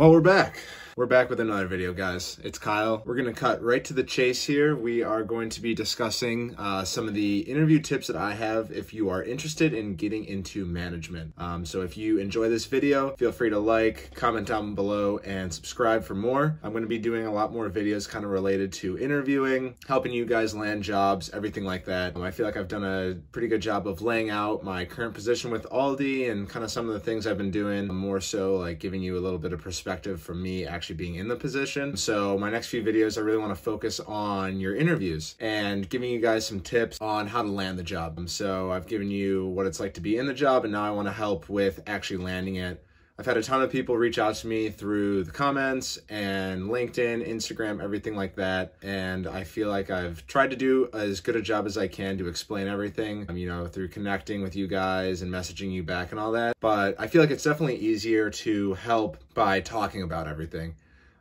Well, we're back. We're back with another video, guys. It's Kyle. We're to cut right to the chase here. We are going to be discussing uh, some of the interview tips that I have if you are interested in getting into management. Um, so if you enjoy this video, feel free to like, comment down below, and subscribe for more. I'm to be doing a lot more videos kind of related to interviewing, helping you guys land jobs, everything like that. Um, I feel like I've done a pretty good job of laying out my current position with Aldi and kind of some of the things I've been doing, more so like giving you a little bit of perspective from me actually actually being in the position. So my next few videos, I really want to focus on your interviews and giving you guys some tips on how to land the job. So I've given you what it's like to be in the job, and now I want to help with actually landing it. I've had a ton of people reach out to me through the comments and LinkedIn, Instagram, everything like that. And I feel like I've tried to do as good a job as I can to explain everything, um, you know, through connecting with you guys and messaging you back and all that. But I feel like it's definitely easier to help by talking about everything.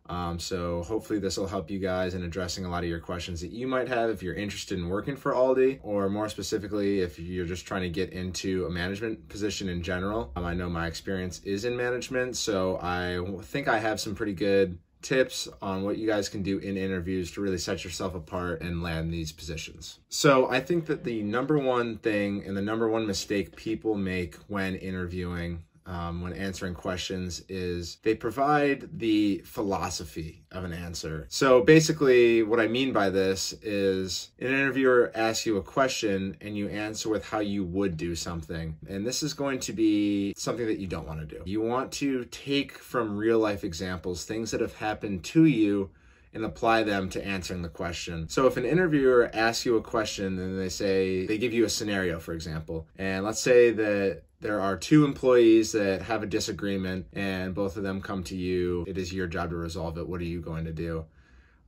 Um, so hopefully this will help you guys in addressing a lot of your questions that you might have if you're interested in working for Aldi, or more specifically, if you're just trying to get into a management position in general. Um, I know my experience is in management, so I think I have some pretty good tips on what you guys can do in interviews to really set yourself apart and land these positions. So I think that the number one thing and the number one mistake people make when interviewing um, when answering questions is they provide the philosophy of an answer. So basically, what I mean by this is an interviewer asks you a question and you answer with how you would do something. And this is going to be something that you don't want to do. You want to take from real life examples things that have happened to you and apply them to answering the question. So if an interviewer asks you a question and they say, they give you a scenario, for example, and let's say that there are two employees that have a disagreement and both of them come to you. It is your job to resolve it. What are you going to do?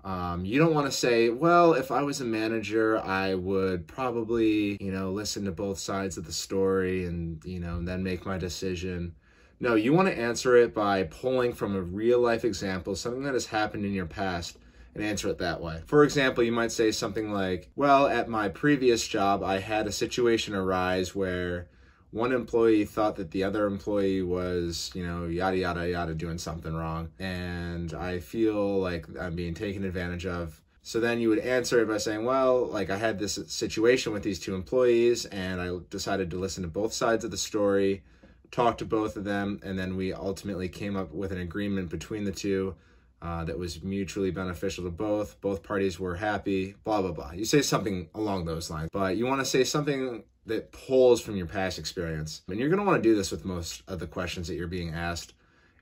Um, you don't want to say, well, if I was a manager, I would probably, you know, listen to both sides of the story and, you know, then make my decision. No, you want to answer it by pulling from a real life example, something that has happened in your past, and answer it that way. For example, you might say something like, well, at my previous job, I had a situation arise where one employee thought that the other employee was, you know, yada, yada, yada, doing something wrong. And I feel like I'm being taken advantage of. So then you would answer it by saying, well, like I had this situation with these two employees and I decided to listen to both sides of the story, talk to both of them, and then we ultimately came up with an agreement between the two uh, that was mutually beneficial to both. Both parties were happy, blah, blah, blah. You say something along those lines, but you want to say something that pulls from your past experience. And you're going to want to do this with most of the questions that you're being asked.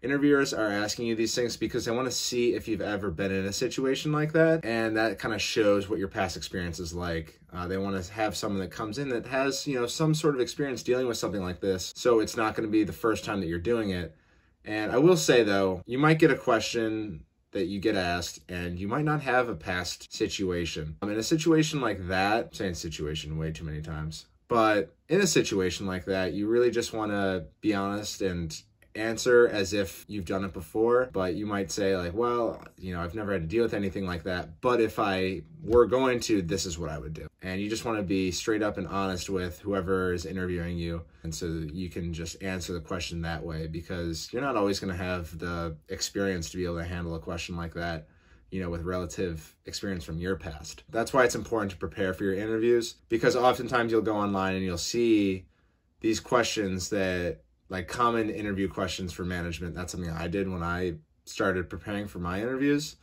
Interviewers are asking you these things because they want to see if you've ever been in a situation like that, and that kind of shows what your past experience is like. Uh, they want to have someone that comes in that has, you know, some sort of experience dealing with something like this, so it's not going to be the first time that you're doing it. And I will say though, you might get a question that you get asked and you might not have a past situation. I'm in a situation like that, I'm saying situation way too many times. But in a situation like that, you really just want to be honest and answer as if you've done it before, but you might say like, well, you know, I've never had to deal with anything like that, but if I were going to, this is what I would do. And you just want to be straight up and honest with whoever is interviewing you. And so you can just answer the question that way because you're not always going to have the experience to be able to handle a question like that you know, with relative experience from your past. That's why it's important to prepare for your interviews because oftentimes you'll go online and you'll see these questions that, like common interview questions for management. That's something I did when I started preparing for my interviews.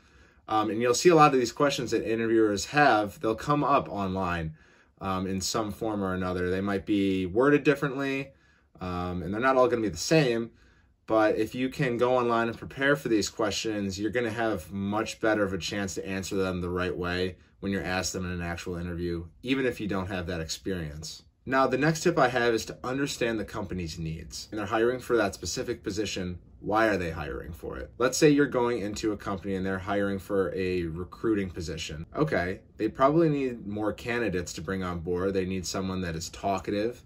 Um, and you'll see a lot of these questions that interviewers have, they'll come up online um, in some form or another. They might be worded differently, um, and they're not all going to be the same but if you can go online and prepare for these questions, you're going to have much better of a chance to answer them the right way when you're asked them in an actual interview, even if you don't have that experience. Now, the next tip I have is to understand the company's needs. And they're hiring for that specific position. Why are they hiring for it? Let's say you're going into a company and they're hiring for a recruiting position. Okay, they probably need more candidates to bring on board. They need someone that is talkative,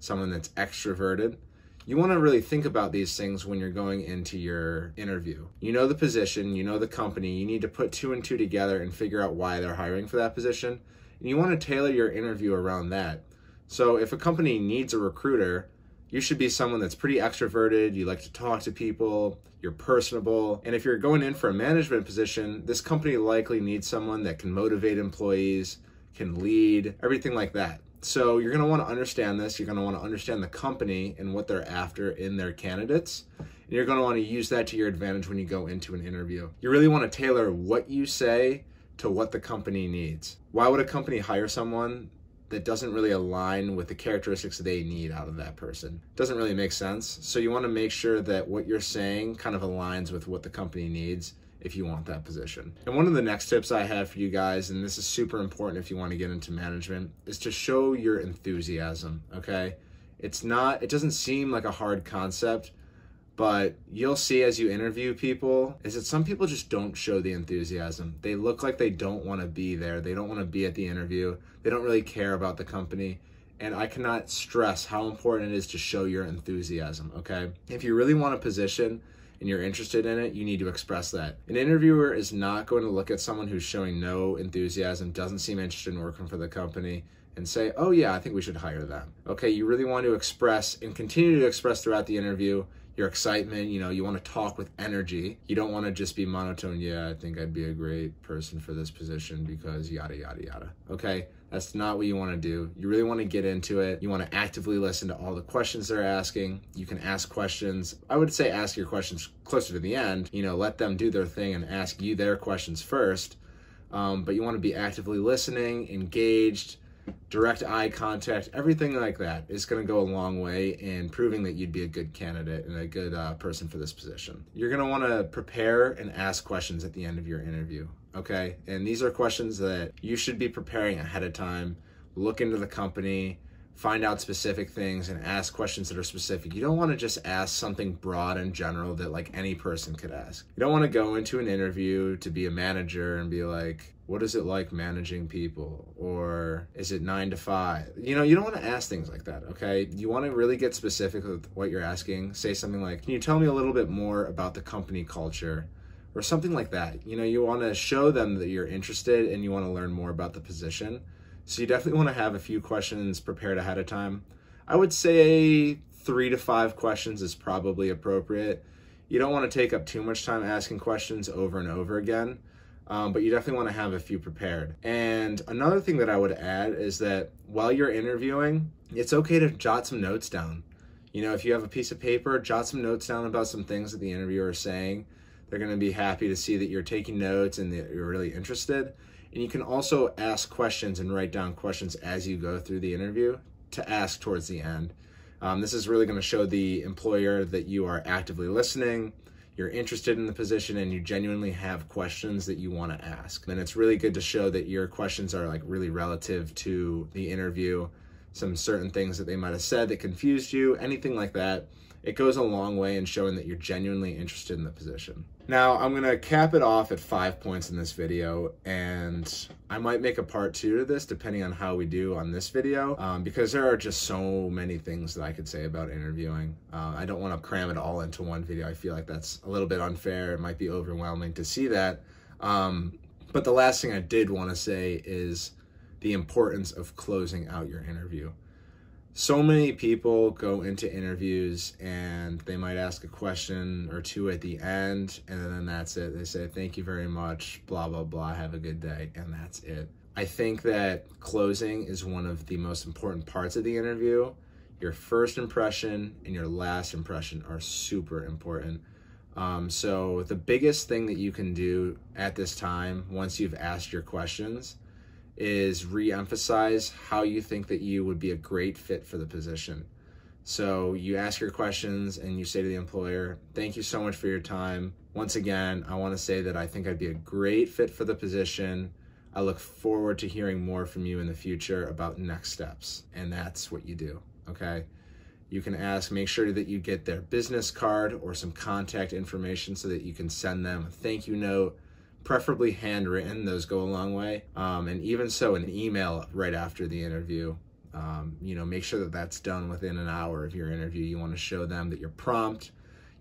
someone that's extroverted, you want to really think about these things when you're going into your interview. You know the position, you know the company, you need to put two and two together and figure out why they're hiring for that position. And you want to tailor your interview around that. So if a company needs a recruiter, You should be someone that's pretty extroverted, you like to talk to people, you're personable. And if you're going in for a management position, this company likely needs someone that can motivate employees, can lead, everything like that. So you're going to want to understand this. You're going to want to understand the company and what they're after in their candidates. And you're going to want to use that to your advantage when you go into an interview. You really want to tailor what you say to what the company needs. Why would a company hire someone that doesn't really align with the characteristics they need out of that person. Doesn't really make sense. So you want to make sure that what you're saying kind of aligns with what the company needs if you want that position. And one of the next tips I have for you guys, and this is super important if you want to get into management, is to show your enthusiasm, okay? It's not, it doesn't seem like a hard concept, but you'll see as you interview people is that some people just don't show the enthusiasm. They look like they don't want to be there. They don't want to be at the interview. They don't really care about the company. And I cannot stress how important it is to show your enthusiasm, okay? If you really want a position and you're interested in it, you need to express that. An interviewer is not going to look at someone who's showing no enthusiasm, doesn't seem interested in working for the company, and say, oh yeah, I think we should hire them. Okay, you really want to express and continue to express throughout the interview your excitement. You know, you want to talk with energy. You don't want to just be monotone. Yeah, I think I'd be a great person for this position because yada, yada, yada. Okay. That's not what you want to do. You really want to get into it. You want to actively listen to all the questions they're asking. You can ask questions. I would say ask your questions closer to the end. You know, let them do their thing and ask you their questions first. Um, but you want to be actively listening, engaged, direct eye contact, everything like that is going to go a long way in proving that you'd be a good candidate and a good uh, person for this position. You're going to want to prepare and ask questions at the end of your interview, okay? And these are questions that you should be preparing ahead of time. Look into the company, find out specific things and ask questions that are specific. You don't want to just ask something broad and general that like any person could ask. You don't want to go into an interview to be a manager and be like, what is it like managing people? Or is it nine to five? You know, you don't want to ask things like that, okay? You want to really get specific with what you're asking. Say something like, Can you tell me a little bit more about the company culture? Or something like that. You know, you want to show them that you're interested and you want to learn more about the position so you definitely want to have a few questions prepared ahead of time. I would say three to five questions is probably appropriate. You don't want to take up too much time asking questions over and over again, um, but you definitely want to have a few prepared. And another thing that I would add is that while you're interviewing, it's okay to jot some notes down. You know, if you have a piece of paper, jot some notes down about some things that the interviewer is saying. They're going to be happy to see that you're taking notes and that you're really interested. And you can also ask questions and write down questions as you go through the interview to ask towards the end. Um, this is really going to show the employer that you are actively listening, you're interested in the position, and you genuinely have questions that you want to ask. And it's really good to show that your questions are like really relative to the interview, some certain things that they might have said that confused you, anything like that it goes a long way in showing that you're genuinely interested in the position. Now, I'm gonna cap it off at five points in this video, and I might make a part two to this depending on how we do on this video, um, because there are just so many things that I could say about interviewing. Uh, I don't wanna cram it all into one video. I feel like that's a little bit unfair. It might be overwhelming to see that. Um, but the last thing I did wanna say is the importance of closing out your interview so many people go into interviews and they might ask a question or two at the end and then that's it. They say thank you very much blah blah blah have a good day and that's it. I think that closing is one of the most important parts of the interview. Your first impression and your last impression are super important. Um, so the biggest thing that you can do at this time once you've asked your questions is re-emphasize how you think that you would be a great fit for the position. So you ask your questions and you say to the employer, thank you so much for your time. Once again, I want to say that I think I'd be a great fit for the position. I look forward to hearing more from you in the future about next steps. And that's what you do, okay? You can ask, make sure that you get their business card or some contact information so that you can send them a thank you note preferably handwritten. Those go a long way. Um, and even so, an email right after the interview. Um, you know, make sure that that's done within an hour of your interview. You want to show them that you're prompt,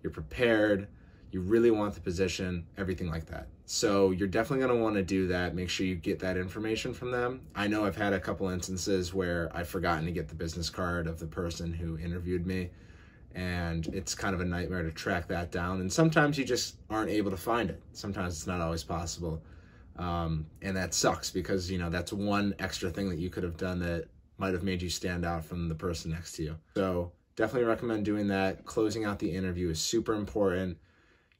you're prepared, you really want the position, everything like that. So you're definitely going to want to do that. Make sure you get that information from them. I know I've had a couple instances where I've forgotten to get the business card of the person who interviewed me and it's kind of a nightmare to track that down. And sometimes you just aren't able to find it. Sometimes it's not always possible. Um, and that sucks because, you know, that's one extra thing that you could have done that might have made you stand out from the person next to you. So definitely recommend doing that. Closing out the interview is super important.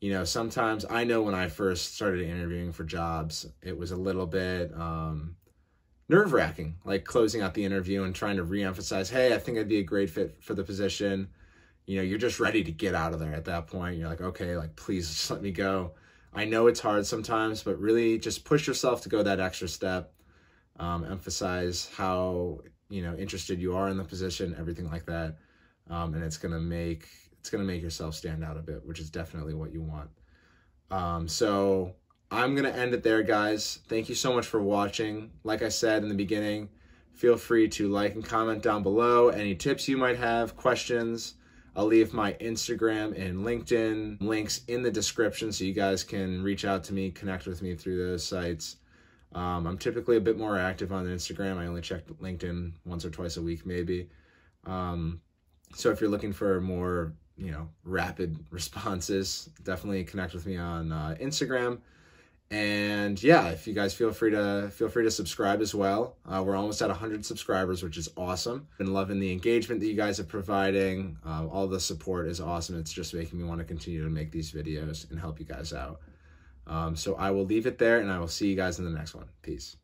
You know, sometimes I know when I first started interviewing for jobs, it was a little bit um, nerve wracking, like closing out the interview and trying to re-emphasize, hey, I think I'd be a great fit for the position you know, you're just ready to get out of there at that point. You're like, okay, like, please just let me go. I know it's hard sometimes, but really just push yourself to go that extra step. Um, emphasize how, you know, interested you are in the position, everything like that. Um, and it's going to make, it's going to make yourself stand out a bit, which is definitely what you want. Um, so I'm going to end it there, guys. Thank you so much for watching. Like I said in the beginning, feel free to like and comment down below any tips you might have, questions, I'll leave my Instagram and LinkedIn links in the description so you guys can reach out to me, connect with me through those sites. Um, I'm typically a bit more active on Instagram. I only check LinkedIn once or twice a week, maybe. Um, so if you're looking for more, you know, rapid responses, definitely connect with me on uh, Instagram. And yeah, if you guys feel free to feel free to subscribe as well. Uh, we're almost at 100 subscribers, which is awesome. Been loving the engagement that you guys are providing. Uh, all the support is awesome. It's just making me want to continue to make these videos and help you guys out. Um, so I will leave it there, and I will see you guys in the next one. Peace.